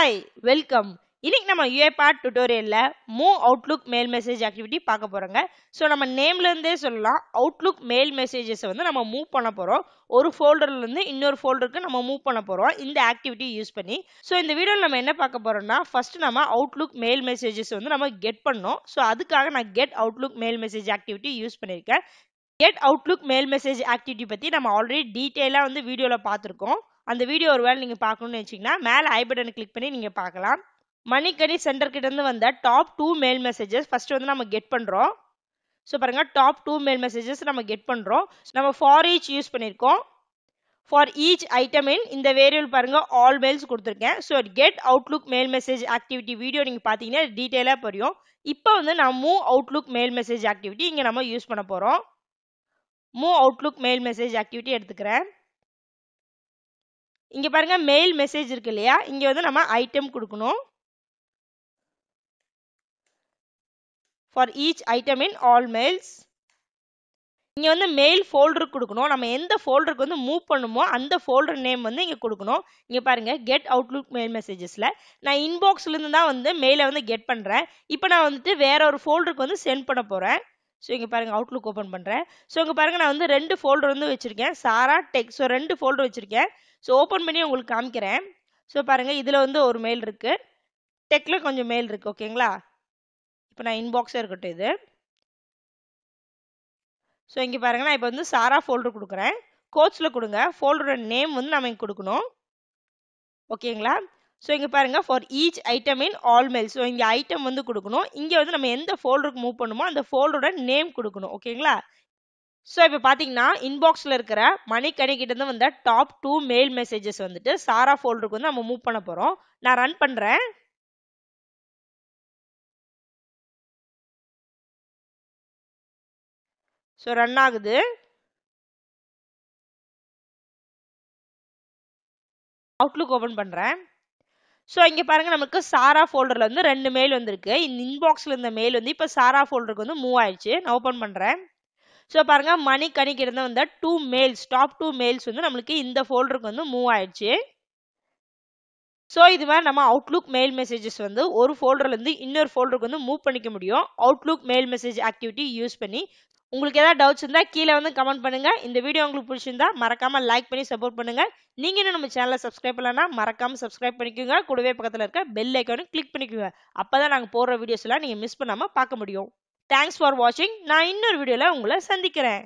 Hi welcome இன்னைக்கு நம்ம UiPath டுட்டோரியல்ல move Outlook mail message activity பார்க்க போகிறோங்க ஸோ நம்ம நேம்ல இருந்தே சொல்லலாம். அவுட்லுக் மெயில் மெசேஜஸை வந்து நம்ம மூவ் பண்ண போறோம். ஒரு ஃபோல்டர்ல இருந்து இன்னொரு ஃபோல்டருக்கு நம்ம மூவ் பண்ண போறோம். இந்த ஆக்டிவிட்டி யூஸ் பண்ணி. ஸோ இந்த வீடியோவில் நம்ம என்ன பார்க்க போறோம்னா ஃபர்ஸ்ட் நம்ம அவுட்லுக் மெயில் மெசேஜஸ் வந்து நம்ம கெட் பண்ணோம். ஸோ அதுக்காக நான் get Outlook mail message activity use பண்ணியிருக்கேன். Get Outlook mail message activity பற்றி நம்ம ஆல்ரெடி டீட்டெயிலாக வந்து வீடியோவில் பார்த்துருக்கோம். அந்த வீடியோ ஒரு வேளை நீங்கள் பார்க்கணும்னு வச்சிங்கன்னா மேலே ஐ பட்டனை கிளிக் பண்ணி நீங்கள் பார்க்கலாம். மணிக்கணி சென்டர் கிட்ட வந்த top two mail messages first வந்து நம்ம கெட் பண்ணுறோம் ஸோ பாருங்கள் டாப் டூ மெயில் மெசேஜஸ் நம்ம கெட் பண்ணுறோம் நம்ம ஃபார் ஈச் யூஸ் பண்ணியிருக்கோம். ஃபார் ஈச் ஐட்டம் இன் இந்த வேரியபிள் பாருங்கள் ஆல் மெயில்ஸ் கொடுத்துருக்கேன். So get Outlook mail message activity video நீங்கள் பார்த்தீங்கன்னா டீட்டெயிலாக புரியும். இப்போ வந்து நான் move Outlook mail message activity இங்கே நம்ம யூஸ் பண்ண போகிறோம் move Outlook mail message activity எடுத்துக்கிறேன். இங்கே பாருங்கள் மெயில் மெசேஜ் இருக்கு இல்லையா? இங்கே வந்து நம்ம ஐட்டம் கொடுக்கணும். For each item in all mails இங்கே வந்து மெயில் ஃபோல்டர் கொடுக்கணும். நம்ம எந்த ஃபோல்டருக்கு வந்து மூவ் பண்ணுமோ அந்த ஃபோல்டர் நேம் வந்து இங்கே கொடுக்கணும். இங்கே பாருங்க கெட் அவுட்லுக் மெயில் மெசேஜஸில் நான் இன்பாக்ஸ்லேருந்து தான் வந்து மெயிலை வந்து கெட் பண்ணுறேன் இப்போ நான் வந்துட்டு வேற ஒரு ஃபோல்டருக்கு வந்து சென்ட் பண்ண போகிறேன் ஸோ இங்கே பாருங்கள் அவுட்லுக் ஓப்பன் பண்ணுறேன் ஸோ இங்கே பாருங்கள் நான் வந்து ரெண்டு ஃபோல்டர் வந்து வச்சுருக்கேன். சாரா டெக் ஸோ ரெண்டு ஃபோல்டர் வச்சுருக்கேன். ஸோ ஓப்பன் பண்ணி உங்களுக்கு காமிக்கிறேன். ஸோ பாருங்கள் இதில் வந்து ஒரு மெயில் இருக்குது டெக்கில் கொஞ்சம் மெயில் இருக்குது ஓகேங்களா இப்போ நான் இன்பாக்ஸாக இருக்கட்டும் இது. ஸோ இங்கே பாருங்கள் நான் இப்போ வந்து சாரா ஃபோல்டர் கொடுக்குறேன். கோச்சில் கொடுங்க. ஃபோல்டரோட நேம் வந்து நம்ம இங்கே கொடுக்கணும். ஓகேங்களா ஸோ இங்கே பாருங்கள் for each item in all mail so இங்கே ஐட்டம் வந்து கொடுக்கணும். இங்கே வந்து நம்ம எந்த ஃபோல்டருக்கு மூவ் பண்ணுமோ அந்த ஃபோல்டரோட நேம் கொடுக்கணும். ஓகேங்களா ஸோ இப்போ பார்த்தீங்கன்னா இன்பாக்ஸில் இருக்கிற மணிக்கணிக்கிட்டேருந்து வந்த டாப் டூ மெயில் மெசேஜஸ் வந்துட்டு சாரா ஃபோல்டருக்கு வந்து நம்ம மூவ் பண்ண போகிறோம் நான் ரன் பண்ணுறேன் ஸோ ரன் ஆகுது. அவுட்லுக் ஓப்பன் பண்ணுறேன் ஸோ இங்கே பாருங்கள் நமக்கு சாரா ஃபோல்டரில் வந்து ரெண்டு மெயில் வந்திருக்கு. இந்த இன்பாக்ஸில் இருந்த மெயில் வந்து இப்போ சாரா ஃபோல்டருக்கு வந்து மூவ் ஆயிடுச்சு. நான் ஓப்பன் பண்ணுறேன் ஸோ பாருங்க மணி கணிக்கு இருந்த வந்த two mails top two mails வந்து நம்மளுக்கு இந்த ஃபோல்டருக்கு வந்து மூவ் ஆயிடுச்சு. ஸோ இது மாதிரி நம்ம அவுட்லுக் மெயில் மெசேஜஸ் வந்து ஒரு ஃபோல்டர்லேருந்து இன்னொரு ஃபோல்டருக்கு வந்து மூவ் பண்ணிக்க முடியும். Outlook mail message activity use பண்ணி உங்களுக்கு ஏதாவது டவுட்ஸ் இருந்தால் கீழே வந்து கமெண்ட் பண்ணுங்கள் இந்த வீடியோ உங்களுக்கு பிடிச்சிருந்தா மறக்காமல் லைக் பண்ணி சப்போர்ட் பண்ணுங்க. நீங்க இன்னும் நம்ம சேனலை சப்ஸ்கிரைப் பண்ணலன்னா மறக்காமல் சப்ஸ்கிரைப் பண்ணிக்கோங்க. கூடவே பக்கத்தில் இருக்க பெல் ஐக்கானும் கிளிக் பண்ணிக்கோங்க. அப்பதான் நாங்கள் போடுற வீடியோஸ் எல்லாம் மிஸ் பண்ணாமல் பார்க்க முடியும். தேங்க்ஸ் ஃபார் வாட்சிங் நான் இன்னொரு வீடியோவில் உங்களை சந்திக்கிறேன்.